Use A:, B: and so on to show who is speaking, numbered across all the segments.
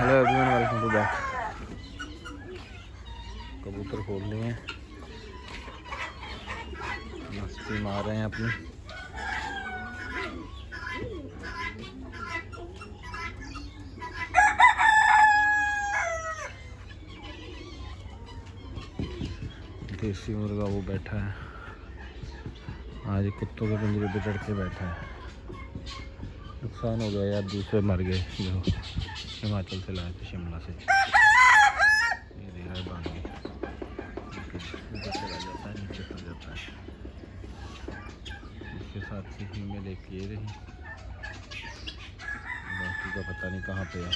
A: Hello everyone, welcome to back. कबूतर खोल रहे हैं। मस्ती मार रहे हैं अपनी। देसी मुर्गा वो बैठा है। आज कुत्तों के पिंजरे पे चढ़ के बैठा है। नुकसान हो गया यार, दूसरे मर गए। जो हिमाचल से लाए थे शिमला से। ये दे रहा है चला जाता है, नीचे जाता है। इसके साथ ही फीमेल एक ये रही। बाकी का पता नहीं कहाँ पे है।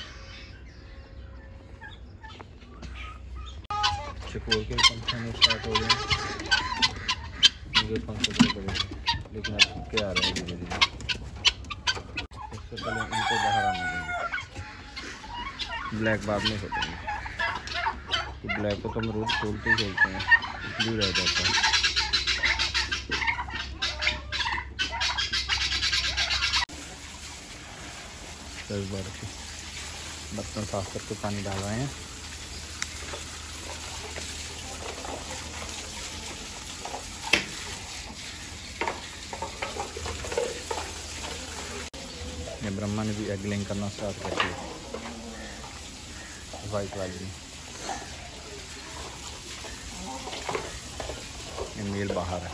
A: के पंख आने स्टार्ट हो गए। मुझे पंख लेकिन अब के आ रहे हैं धीरे धीरे सबसे पहले इनको बाहर आने ब्लैक बाद में खोलेंगे तो ब्लैक को तो हम रोज़ खोलते ही खोलते हैं, इसलिए रह जाता है। दस बार बर्तन साफ़ करके पानी डाल रहे हैं। ब्रह्मा ने भी एग लिंक करना स्टार्ट कर दिया। वाइट वाली। ये मेल बाहर है।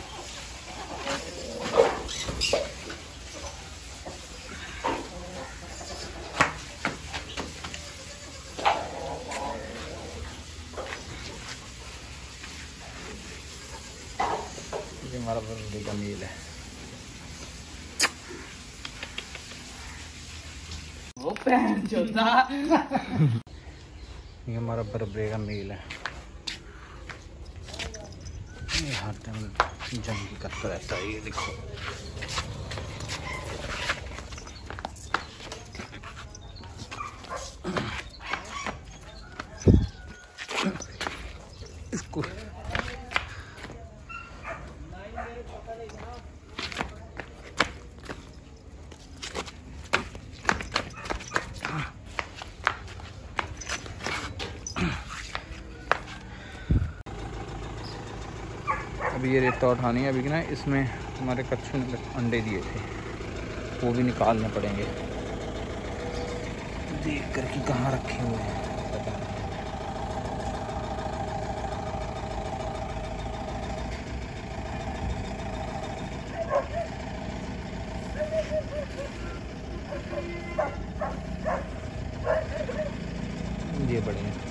A: का मेल है।
B: वो चलता
A: ये हमारा बरबरे का मेल है। ये हर टाइम जंग करता रहता है, ये देखो। अभी ये रेता उठानी है, अभी ना इसमें हमारे कच्छू ने अंडे दिए थे, वो भी निकालने पड़ेंगे। देख कर कि कहाँ रखे हुए हैं ये बड़े